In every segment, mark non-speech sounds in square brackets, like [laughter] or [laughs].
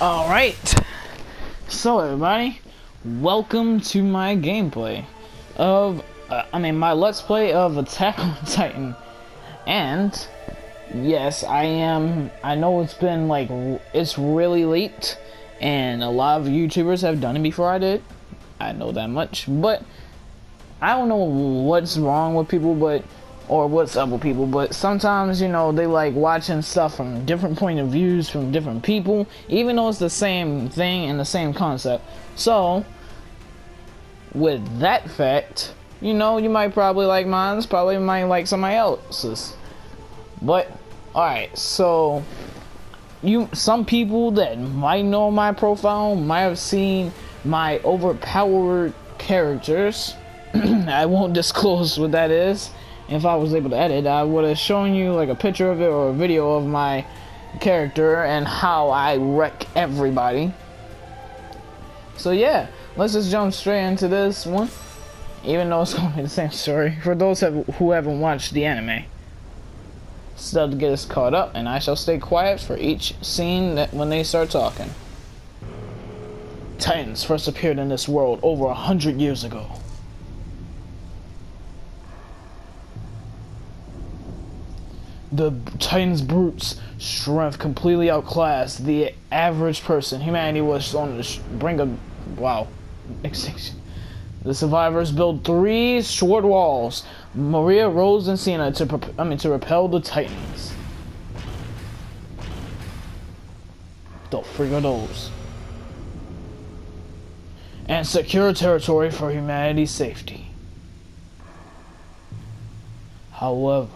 Alright, so everybody, welcome to my gameplay of, uh, I mean my let's play of Attack on [laughs] Titan. And, yes, I am, I know it's been like, it's really late, and a lot of YouTubers have done it before I did. I know that much, but I don't know what's wrong with people, but or what's up with people, but sometimes, you know, they like watching stuff from different point of views from different people, even though it's the same thing and the same concept. So, with that fact, you know, you might probably like mine's, probably might like somebody else's. But, alright, so, you, some people that might know my profile might have seen my overpowered characters. [clears throat] I won't [laughs] disclose what that is if I was able to edit, I would have shown you like a picture of it or a video of my character and how I wreck everybody. So yeah, let's just jump straight into this one. Even though it's [laughs] going to be the same story. For those who haven't watched the anime. Still to get us caught up, and I shall stay quiet for each scene that when they start talking. Titans first appeared in this world over a hundred years ago. The Titans brutes strength completely outclassed the average person. Humanity was on the brink of wow extinction. [laughs] The survivors built three short walls. Maria, Rose, and Sina to I mean to repel the Titans. The freak are those? And secure territory for humanity's safety. However,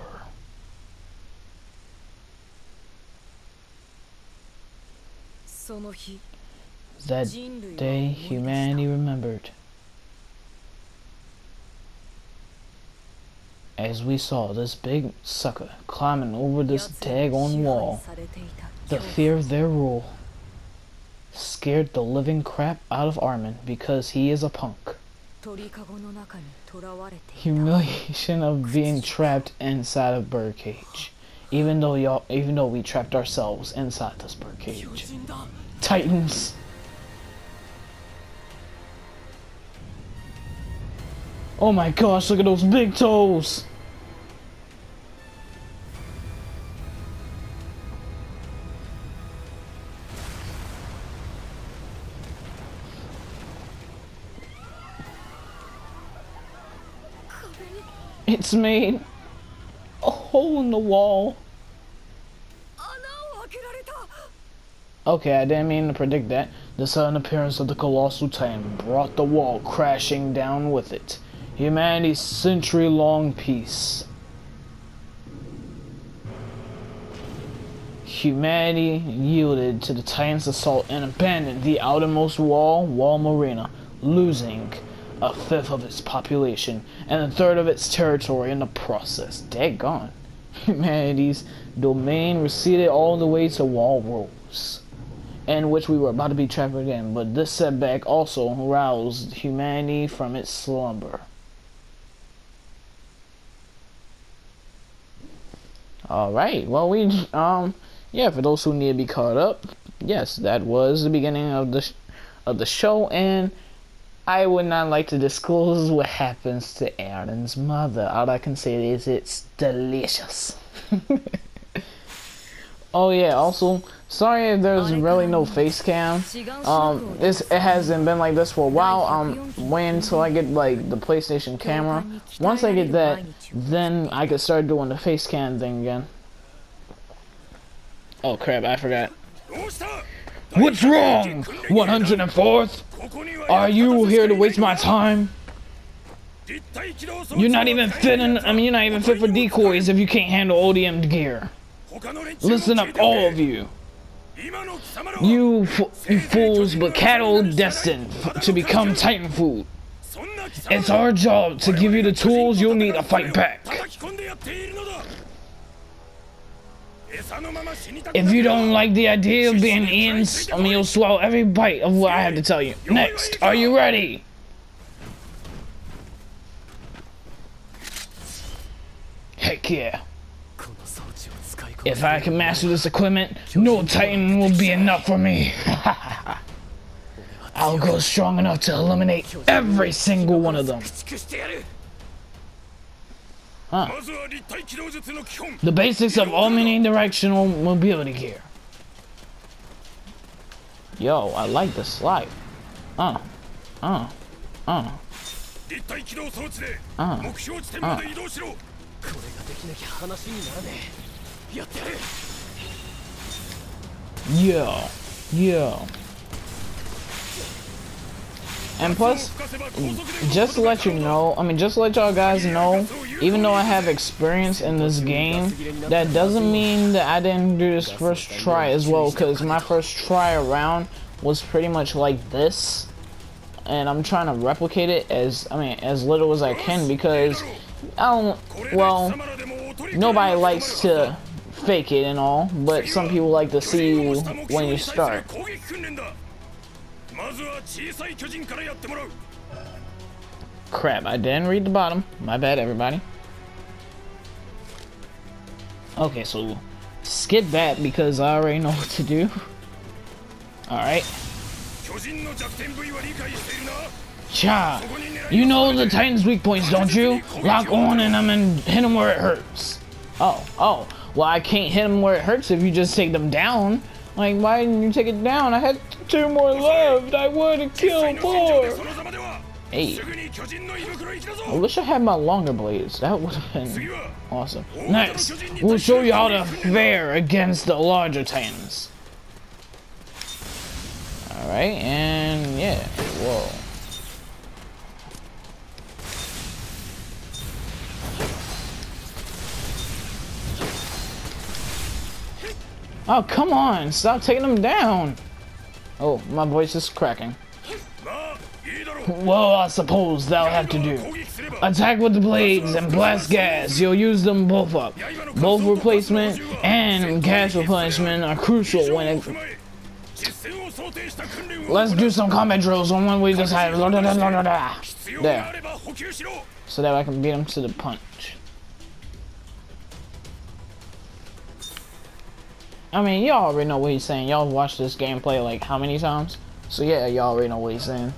That day humanity remembered. As we saw this big sucker climbing over this daggone wall, the fear of their rule scared the living crap out of Armin because he is a punk. Humiliation of being trapped inside a birdcage even though y'all, even though we trapped ourselves inside this birdcage. Titans. Oh my gosh, look at those big toes! It's made a hole in the wall. Okay, I didn't mean to predict that. The sudden appearance of the colossal titan brought the wall crashing down with it. Humanity's century-long peace. Humanity yielded to the Titan's assault and abandoned the outermost wall, Wall Maria, losing a fifth of its population and a third of its territory in the process. Dead gone. [laughs] Humanity's domain receded all the way to Wall Rose in which we were about to be trapped again, but this setback also roused humanity from its slumber. Alright, well we, um, yeah, for those who need to be caught up, yes, that was the beginning of the, of the show, and I would not like to disclose what happens to Eren's mother. All I can say is it's delicious. [laughs] oh yeah, also, Sorry if there's really no face cam. Um, this it hasn't been like this for a while. Um, waiting until I get like the PlayStation camera. Once I get that, then I could start doing the face cam thing again. Oh crap! I forgot. What's wrong? 104th? Are you here to waste my time? You're not even fit in, I mean, you're not even fit for decoys if you can't handle ODM gear. Listen up, all of you. You, you fools, but cattle destined to become Titan food. It's our job to give you the tools you'll need to fight back. If you don't like the idea of being in, I mean, you'll swallow every bite of what I have to tell you. Next, are you ready? Heck yeah. If I can master this equipment, no Titan will be enough for me. [laughs] I'll go strong enough to eliminate every single one of them. Huh. The basics of omnidirectional mobility gear. Yo, I like the slide. Uh, uh, uh. Uh, uh. Yeah, yeah. And plus, just to let you know, I mean, just to let y'all guys know, even though I have experience in this game, that doesn't mean that I didn't do this first try as well, because my first try around was pretty much like this. And I'm trying to replicate it as, I mean, as little as I can, because, I don't, well, nobody likes to fake it and all, but some people like to see you when you start. Crap, I didn't read the bottom. My bad, everybody. Okay, so skip that because I already know [laughs] what to do. Alright. Cha! You know the Titan's weak points, don't you? Lock on and I'm and hit him where it hurts. Oh, oh. Well, I can't hit him where it hurts if you just take them down. Like, why didn't you take it down? I had two more left. I would have killed more. Hey. I wish I had my longer blades. That would have been awesome. Next, we'll show you how to fare against the larger titans. Alright, and yeah. Whoa. Oh, come on! Stop taking them down! Oh, my voice is cracking. Well, I suppose that'll have to do. Attack with the blades and blast gas. You'll use them both up. Both replacement and gas replenishment are crucial when it... Let's do some combat drills on when we decide. There. So that I can beat him to the punch. I mean, y'all already know what he's saying. Y'all watched this gameplay like how many times? So yeah, y'all already know what he's saying.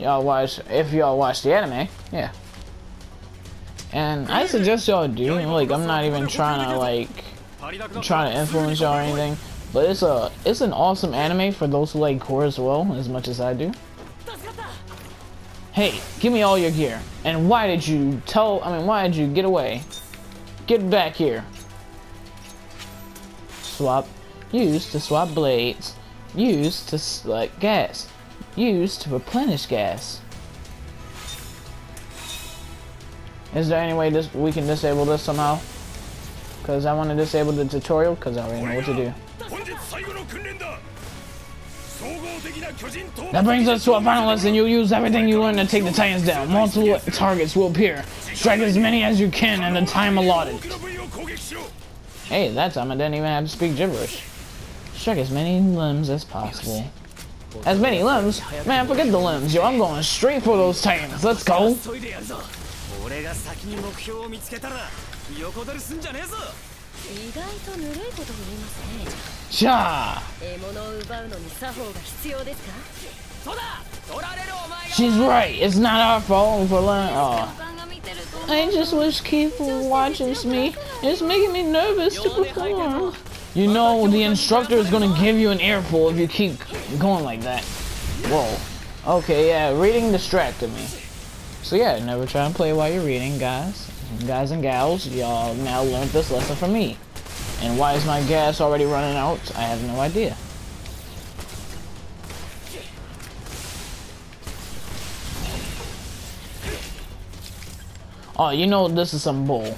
Y'all watch, if y'all watch the anime, yeah. And I suggest y'all do, like, I'm not even trying to, like, trying to influence y'all or anything. But it's a, it's an awesome anime for those who like core as well, as much as I do. Hey, give me all your gear. And why did you tell, I mean, why did you get away? Get back here swap, use to swap blades, use to select gas, use to replenish gas. Is there any way this we can disable this somehow? Because I want to disable the tutorial because I already know what to do. That brings us to our final lesson. You'll use everything you learn to take the Titans down. Multiple targets will appear. Strike as many as you can in the time allotted. Hey, that time I didn't even have to speak gibberish. Strike as many limbs as possible. As many limbs? Man, forget the limbs, yo. I'm going straight for those titans. Let's go. Cha! She's right. It's not our fault for learning. Oh. I just wish Keith watching me. It's making me nervous to perform. You know, the instructor is gonna give you an earful if you keep going like that. Whoa. Okay, yeah, reading distracted me. So yeah, never try and play while you're reading, guys. Guys and gals, y'all now learned this lesson from me. And why is my gas already running out? I have no idea. Oh, you know this is some bull.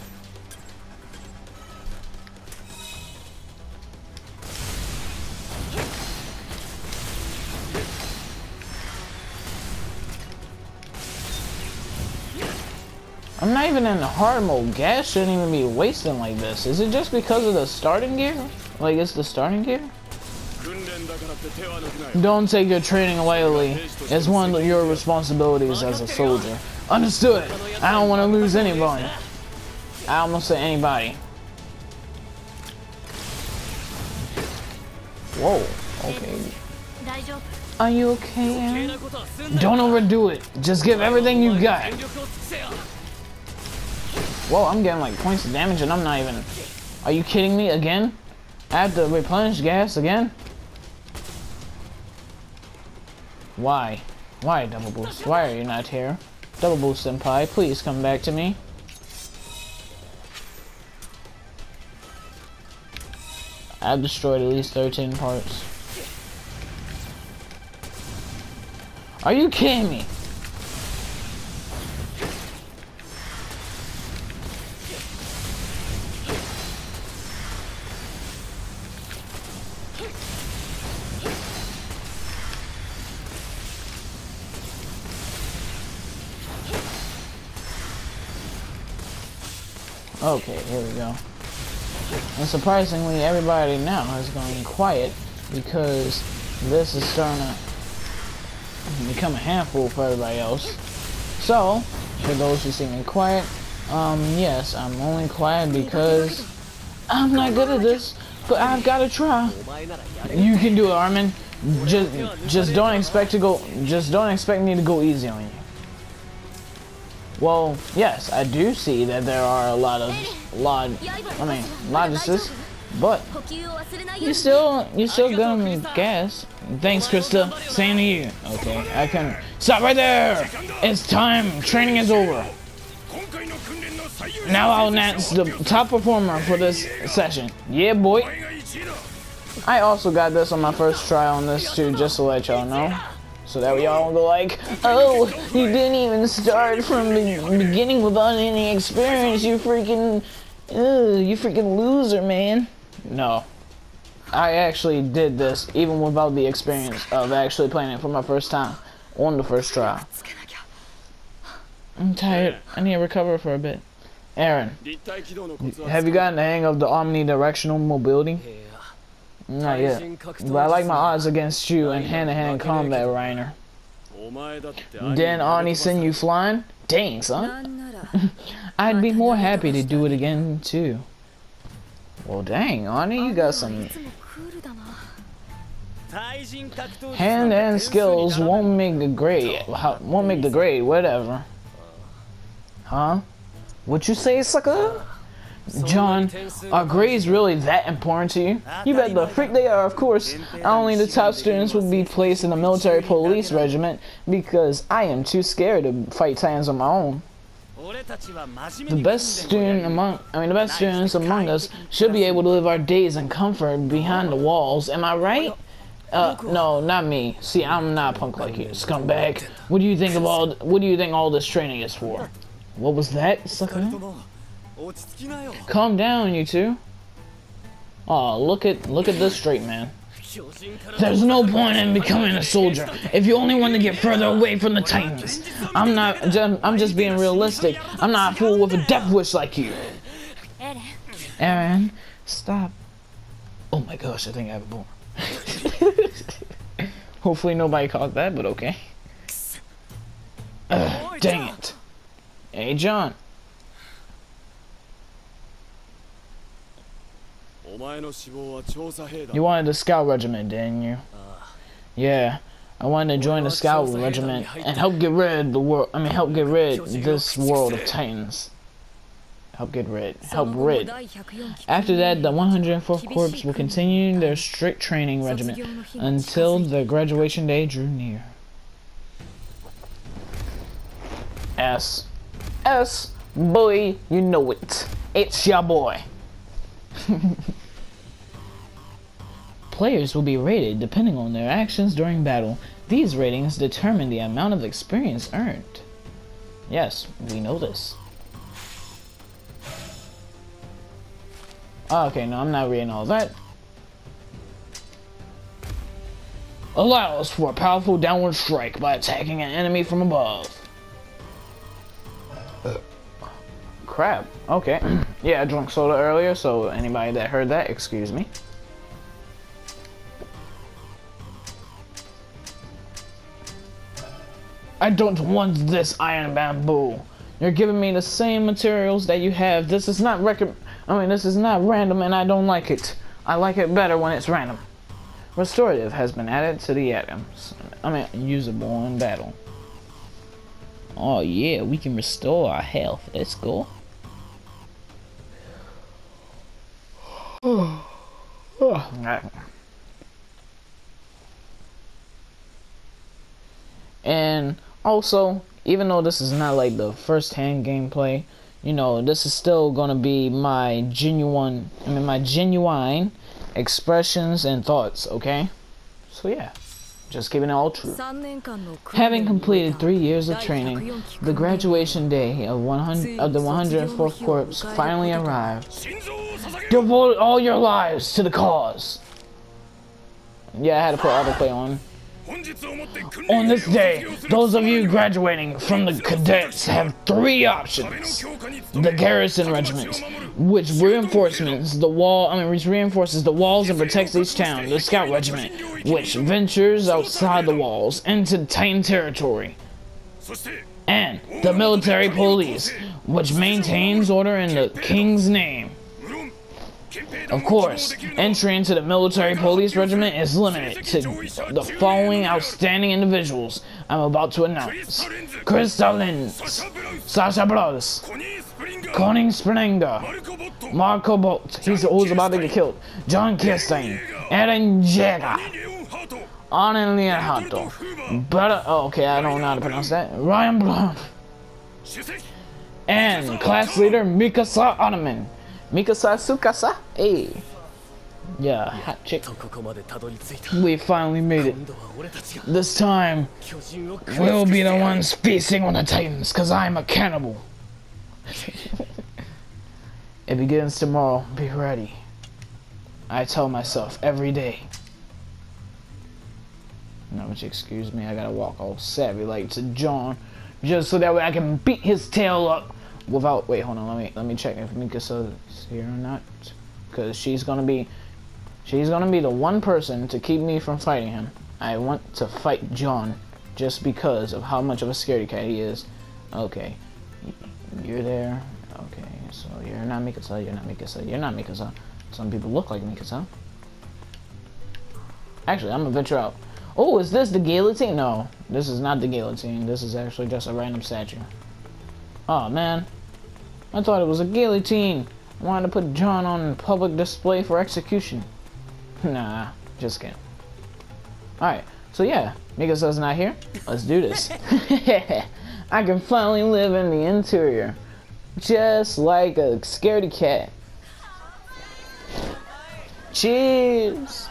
I'm not even in hard mode. Gas shouldn't even be wasting like this. Is it just because of the starting gear? Like, it's the starting gear? Don't take your training lightly. It's one of your responsibilities as a soldier. Understood. I don't want to lose anybody. I almost said anybody. Whoa, okay. Are you okay, Eren? Don't overdo it. Just give everything you got. Whoa, I'm getting like points of damage and I'm not even... Are you kidding me again? I have to replenish gas again? Why? Why, Double Boost? Why are you not here? Double Boost Senpai, please come back to me. I've destroyed at least 13 parts. Are you kidding me? Okay, here we go. And surprisingly, everybody now has gone quiet because this is starting to become a handful for everybody else. So, for those who see quiet, um, yes, I'm only quiet because I'm not good at this, but I've got to try. You can do it, Armin. Just, just don't expect to go. Just don't expect me to go easy on you. Well, yes, I do see that there are a lot of log, I mean, logistics, but you still, you still gonna gas. Thanks, Krista. Same to you. Okay, I can stop right there. It's time. Training is over. Now I'll announce the top performer for this session. Yeah, boy. I also got this on my first try on this too, just to let y'all know. So that we all go like, oh, you didn't even start from the beginning without any experience, you freaking, ugh, you freaking loser, man. No. I actually did this even without the experience of actually playing it for my first time on the first try. I'm tired. I need to recover for a bit. Eren, have you gotten the hang of the omnidirectional mobility? Not yet. But I like my odds against you in hand-to-hand -hand combat, Reiner. Didn't Annie send you flying? Dang, son. [laughs] I'd be more happy to do it again, too. Well, dang, Annie, you got some... Hand-to-hand skills won't make the grade. Won't make the grade, whatever. Huh? What you say, sucker? John, are grades really that important to you? You bet the freak they are, of course. Only the top students will be placed in the military police regiment because I am too scared to fight titans on my own. The best student among I mean the best students among us should be able to live our days in comfort behind the walls. Am I right? Uh, no, not me. See, I'm not punk like you, scumbag. What do you think of all? What do you think all this training is for? What was that, sucker? Oh, Calm down, you two. Oh, look at look at this straight man. There's no point in becoming a soldier if you only want to get further away from the Titans. I'm not. I'm just being realistic. I'm not a fool with a death wish like you. Eren, stop. Oh my gosh, I think I have a boomer. [laughs] Hopefully nobody caught that, but okay. Ugh, dang it. Hey, John. You wanted a scout regiment, didn't you? Yeah. I wanted to join the scout regiment and help get rid of the world. I mean, help get rid of this world of titans. Help get rid. Help rid. After that, the 104th Corps will continue their strict training regiment until the graduation day drew near. S. S. Boy, you know it. It's your boy. [laughs] Players will be rated depending on their actions during battle. These ratings determine the amount of experience earned. Yes, we know this. Oh, okay, no, I'm not reading all that. Allows for a powerful downward strike by attacking an enemy from above. Crap. Okay. [clears throat] yeah, I drank soda earlier, so anybody that heard that, excuse me. I don't want this iron bamboo. You're giving me the same materials that you have. This is not rec- I mean, this is not random and I don't like it. I like it better when it's random. Restorative has been added to the items. I mean, usable in battle. Oh yeah, we can restore our health. Let's go. [sighs] and also, even though this is not like the first-hand gameplay, you know, this is still gonna be my genuine, I mean, my genuine expressions and thoughts, okay? So yeah, just keeping it all true. Having completed three years of training, the graduation day of 100 of the 104th Corps finally arrived. Devote all your lives to the cause. Yeah, I had to put autoplay on. On this day, those of you graduating from the cadets have three options. The garrison regiment, which reinforcements the wall, I mean, which reinforces the walls and protects each town. The scout regiment, which ventures outside the walls into Titan territory. And the military police, which maintains order in the king's name. Of course, entry into the military police regiment is limited to the following outstanding individuals I'm about to announce. Krista Lenz, Sasha Braus, Connie Springer, Marco Bott, he's who's about to get killed, John Kirstein, Eren Jaeger, Arne Leonhardt, but oh, okay, I don't know how to pronounce that, Reiner Braun, and class leader Mikasa Ottoman. Mikasa Sukasa? Hey. Yeah, hot chick. We finally made it. This time, we'll be the ones feasting on the Titans, because I'm a cannibal. [laughs] it begins tomorrow. Be ready. I tell myself every day. No, which excuse me, I gotta walk all savvy like to John, just so that way I can beat his tail up without wait hold on let me let me check if Mikasa is here or not. Because she's gonna be she's gonna be the one person to keep me from fighting him. I want to fight John just because of how much of a scaredy cat he is. Okay. You're there. Okay so you're not Mikasa you're not Mikasa you're not Mikasa. Some people look like Mikasa. Actually I'm gonna venture out. Oh is this the guillotine? No this is not the guillotine. This is actually just a random statue. Oh man, I thought it was a guillotine. I wanted to put John on public display for execution. [laughs] Nah, just kidding. Alright, so yeah, Mikasa's not here. Let's do this. [laughs] I can finally live in the interior. Just like a scaredy cat. Cheers!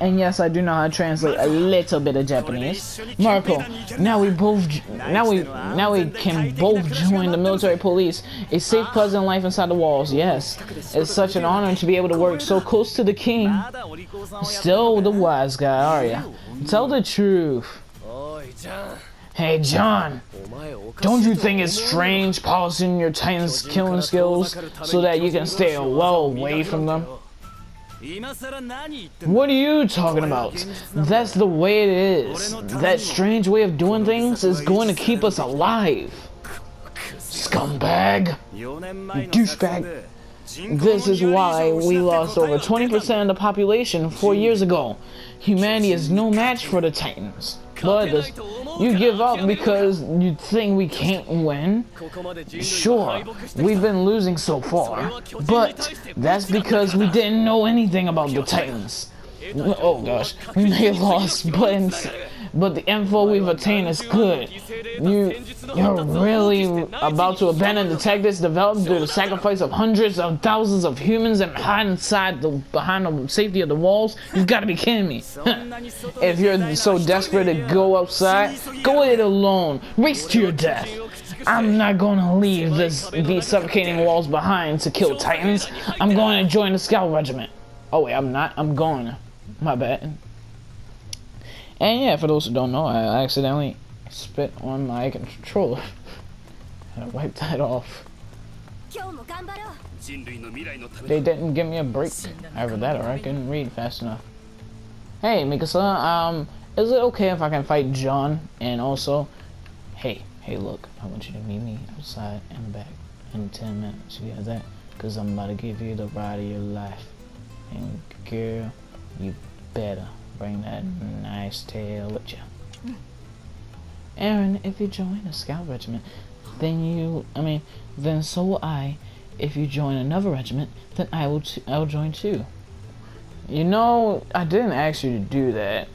And yes, I do know how to translate a little bit of Japanese. Marco, now we both, now we, now we can both join the military police. A safe, pleasant life inside the walls. Yes, it's such an honor to be able to work so close to the king. Still the wise guy, are you? Tell the truth. Hey, John. Don't you think it's strange polishing your Titan's killing skills so that you can stay well away from them? What are you talking about? That's the way it is. That strange way of doing things is going to keep us alive. Scumbag. Douchebag. This is why we lost over 20% of the population four years ago. Humanity is no match for the Titans. But you give up because you think we can't win? Sure, we've been losing so far, but that's because we didn't know anything about the Titans. Oh gosh, we may have lost, but but the info we've obtained is good. You, you're really about to abandon the tactics developed through the sacrifice of hundreds of thousands of humans and hide inside the behind the safety of the walls? You've got to be kidding me. [laughs] if you're so desperate to go outside, go it alone. Race to your death. I'm not to leave this, these suffocating walls behind to kill titans. I'm going to join the scout regiment. Oh wait, I'm not. I'm going. My bad. And yeah, for those who don't know, I accidentally spit on my controller. and [laughs] I wiped that off. They didn't give me a break. Either that or I couldn't read fast enough. Hey, Mikasa, um, is it okay if I can fight John? And also, hey, hey, look, I want you to meet me outside in the back in 10 minutes. You got that? Because I'm about to give you the ride of your life. And girl, you better bring that mm-hmm. nice tail with you. Mm. Eren, if you join a scout regiment, then you, I mean, then so will I. If you join another regiment, then I will, t- I will join too. You know, I didn't ask you to do that.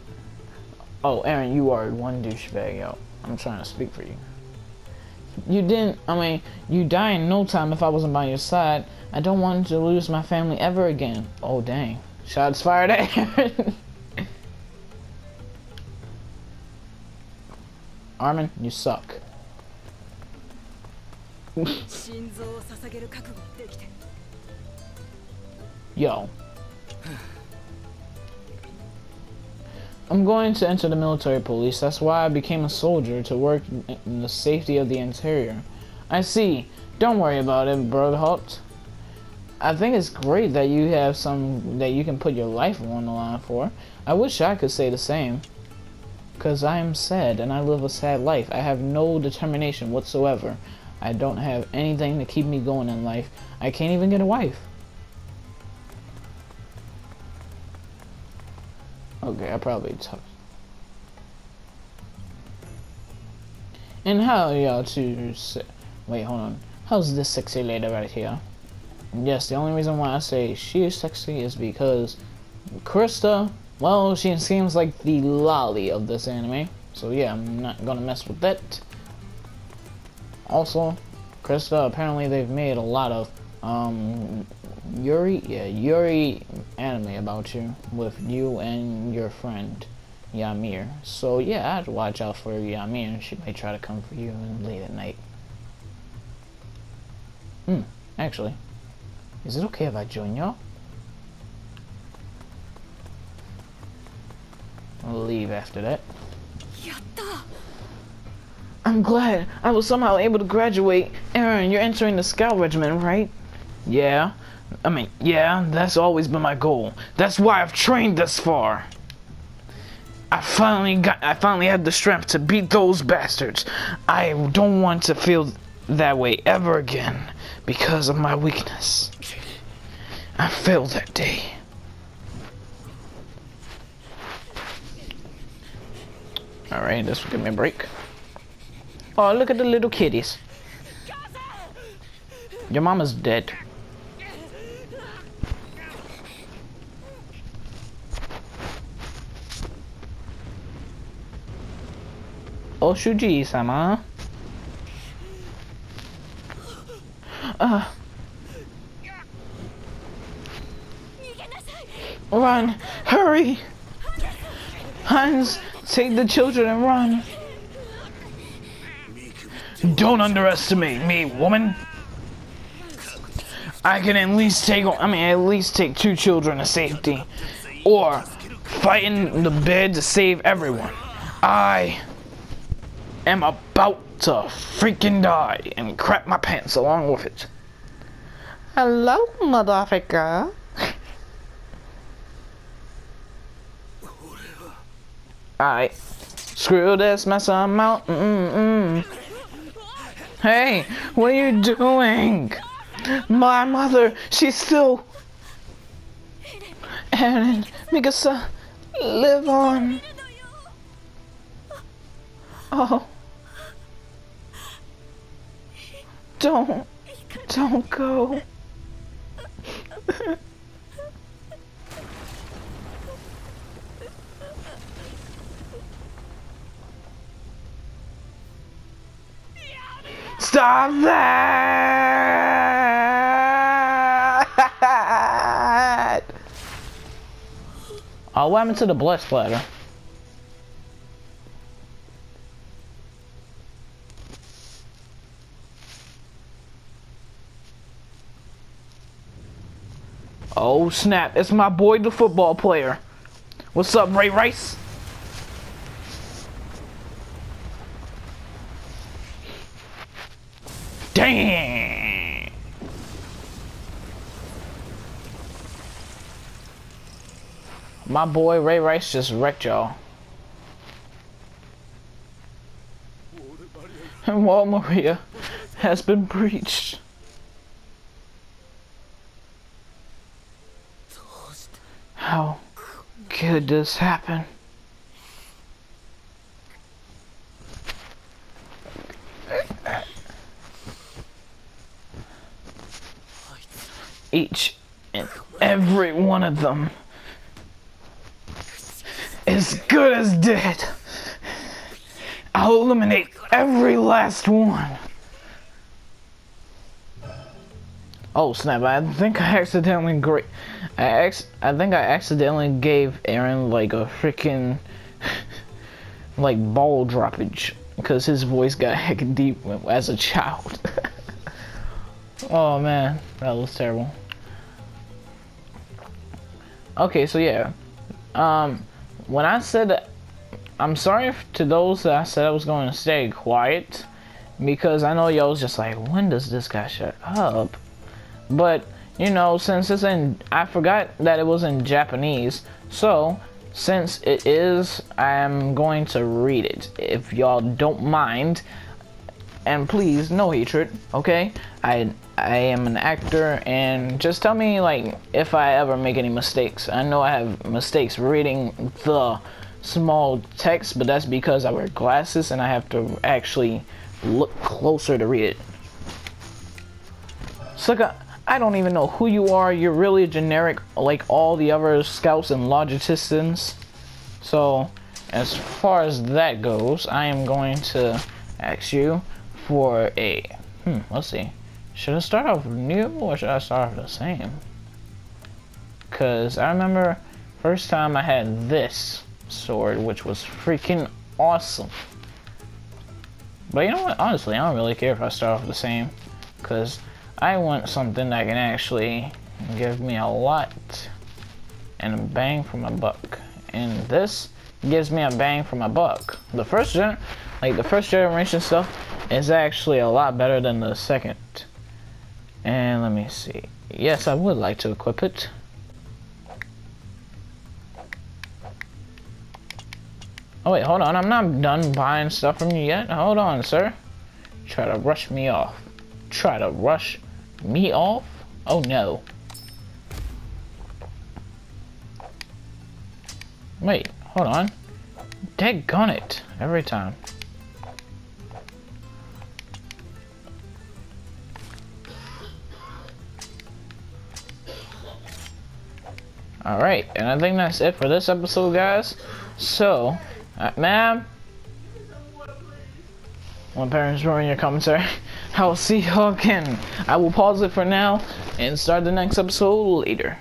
Oh, Eren, you are one douchebag, yo. I'm trying to speak for you. You didn't, I mean, you die in no time if I wasn't by your side. I don't want to lose my family ever again. Oh, dang. Shots fired at Eren. [laughs] Armin, you suck. Yo. I'm going to enter the military police. That's why I became a soldier to work in the safety of the interior. I see. Don't worry about it, Bertholdt. I think it's great that you have some that you can put your life on the line for. I wish I could say the same. Cause I am sad and I live a sad life. I have no determination whatsoever. I don't have anything to keep me going in life. I can't even get a wife. Okay, I probably took. And how y'all to wait, hold on. How's this sexy lady right here? Yes, the only reason why I say she is sexy is because Krista, well, she seems like the lolly of this anime. So yeah, I'm not gonna mess with that. Also, Krista, apparently they've made a lot of um, Yuri, yeah, Yuri anime about you with you and your friend Yamir. So yeah, I have to watch out for Yamir, She may try to come for you late at night. Hmm, actually, is it okay if I join y'all? Leave after that. I'm glad I was somehow able to graduate. Eren, you're entering the Scout Regiment, right? Yeah. I mean, yeah, that's always been my goal. That's why I've trained this far. I finally got I finally had the strength to beat those bastards. I don't want to feel that way ever again because of my weakness. I failed that day. Alright, this will give me a break. Oh, look at the little kitties. Your mama's dead. Oh, Shuji-sama. Uh. Run! Hurry! Hannes, take the children and run! Don't underestimate me, woman! I can at least take, I mean, at least take two children to safety. Or fight in the bed to save everyone. I am about to freaking die and crap my pants along with it. Hello, motherfucker. Alright. Screw this mess, I'm out. Mm-mm. Hey, what are you doing? My mother, she's still... Eren, Mikasa, uh, live on. Oh. Don't, don't go. [laughs] Stop that! Oh, what happened to the blood splatter? Oh snap, it's my boy the football player. What's up, Ray Rice? My boy Ray Rice just wrecked y'all. [laughs] And Wall Maria has been breached. How could this happen? Each and every one of them is good as dead. I'll eliminate every last one. Oh snap! I think I accidentally great. I ex I think I accidentally gave Eren like a freaking [laughs] like ball droppage because his voice got [laughs] heck deep as a child. [laughs] oh man, that was terrible. Okay, so yeah, um, when I said I'm sorry to those that I said I was going to stay quiet because I know y'all was just like, when does this guy shut up? But you know, since it's in, I forgot that it was in Japanese. So since it is, I'm going to read it if y'all don't mind. And please, no hatred, okay? I I am an actor, and just tell me like if I ever make any mistakes. I know I have mistakes reading the small text, but that's because I wear glasses and I have to actually look closer to read it. Suka, I don't even know who you are. You're really generic like all the other scouts and logisticians. So, as far as that goes, I am going to ask you for a... Hmm, let's see. Should I start off new or should I start off the same? Because I remember first time I had this sword, which was freaking awesome. But you know what? Honestly, I don't really care if I start off the same. Because I want something that can actually give me a lot and a bang for my buck. And this gives me a bang for my buck. The first gen, like the first generation stuff, is actually a lot better than the second. And let me see. Yes, I would like to equip it. Oh wait, hold on. I'm not done buying stuff from you yet. Hold on, sir. Try to rush me off. Try to rush me off? Oh no. Wait, hold on. Daggone it. Every time. Alright, and I think that's it for this episode, guys. So, uh, ma'am? My parents were in your commentary. [laughs] I will see y'all again. I will pause it for now and start the next episode later.